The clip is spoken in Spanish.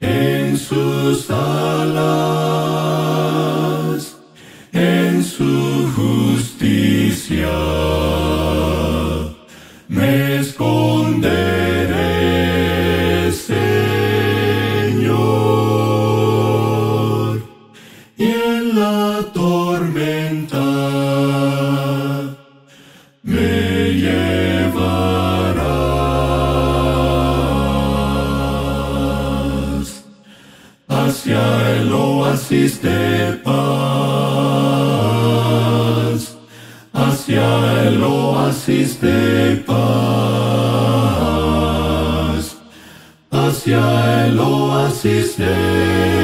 en sus alas, en su justicia. Me esconderé, Señor, y en la tormenta hacia el oasis de paz, hacia el oasis de paz, hacia el oasis de